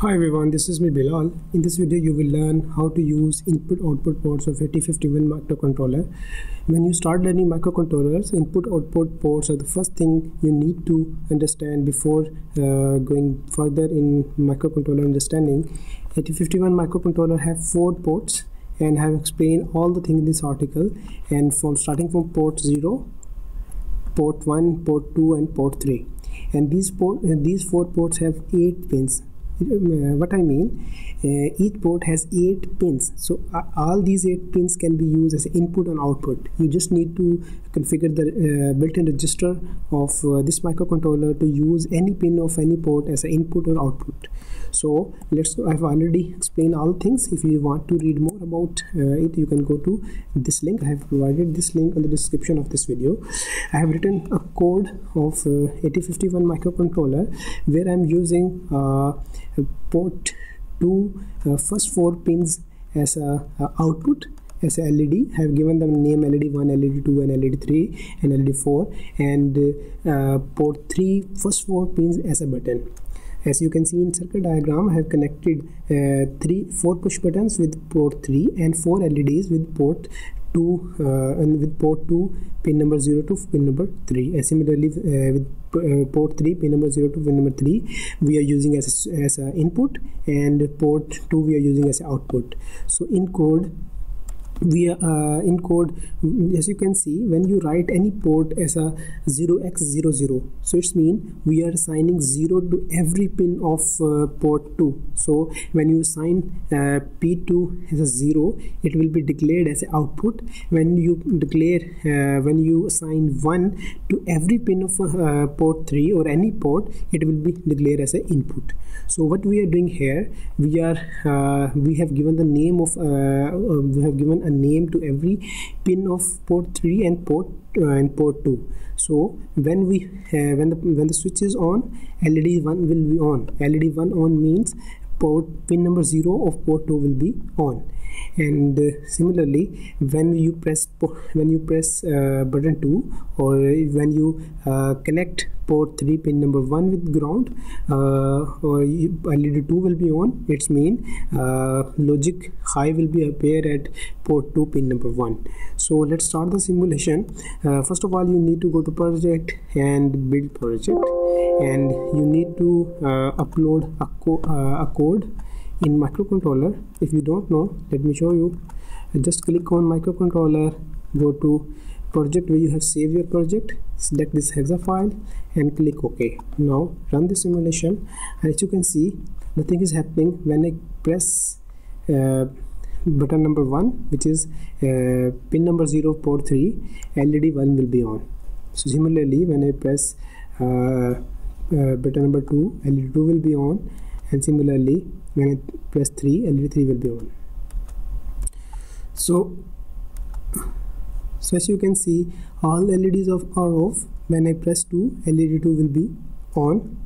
Hi everyone, this is me Bilal. In this video you will learn how to use input output ports of 8051 microcontroller. When you start learning microcontrollers, input output ports are the first thing you need to understand before uh, going further in microcontroller understanding. 8051 microcontroller have four ports and I have explained all the things in this article and from starting from port 0, port 1, port 2 and port 3 and these port uh, these four ports have eight pins what I mean uh, each port has eight pins. So uh, all these eight pins can be used as input and output. You just need to configure the uh, built-in register of uh, this microcontroller to use any pin of any port as an input or output. So let's I've already explained all things. If you want to read more about uh, it you can go to this link. I have provided this link in the description of this video. I have written a code of 8051 microcontroller where I'm using port 2 uh, first four pins as a, output as a LED I have given them name LED 1 LED 2 and LED 3 and LED 4 and uh, port 3 first four pins as a button. As you can see in circuit diagram I have connected uh, three four push buttons with port 3 and four LEDs with port 2 uh, and with port 2 pin number 0 to pin number 3 and similarly uh, with uh, port 3 pin number 0 to pin number 3 we are using as a, as a input and port 2 we are using as output. So in code we are uh, in code as you can see when you write any port as a 0x00 so it's mean we are assigning 0 to every pin of uh, port 2 so when you assign uh, p2 as a 0 it will be declared as output. When you declare uh, when you assign 1 to every pin of uh, port 3 or any port it will be declared as an input. So what we are doing here we are uh, we have given the name of we have given a name to every pin of port 3 and port uh, and port 2 so when we uh, when the when the switch is on led 1 will be on. Led 1 on means port pin number 0 of port 2 will be on. And uh, similarly when you press when you press uh, button 2 or when you uh, connect port 3 pin number 1 with ground uh, or LED 2 will be on. Its mean uh, logic high will be appear at port 2 pin number 1 so let's start the simulation. Uh, first of all you need to go to project and build project and you need to uh, upload a, co uh, a code in microcontroller. If you don't know let me show you. Just click on microcontroller go to project where you have saved your project select this hexa file and click ok. Now run the simulation. As you can see nothing is happening when i press uh, button number one which is uh, pin number 0 port 3 led 1 will be on. So similarly when i press uh, uh button number 2 led 2 will be on. And similarly when i press 3 led 3 will be on. So so as you can see all LEDs of are off. When I press 2 LED 2 will be on.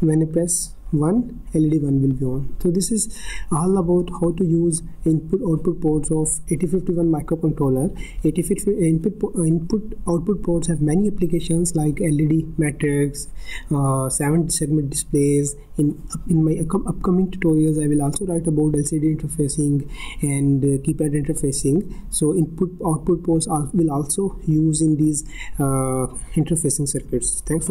When I press 1 LED 1 will be on. So this is all about how to use input output ports of 8051 microcontroller. 8051 input input output ports have many applications like LED matrix, uh, 7 segment displays. In in my upcoming tutorials, I will also write about LCD interfacing and uh, keypad interfacing. So input output ports will also use in these uh, interfacing circuits. Thanks for